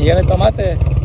y el tomate.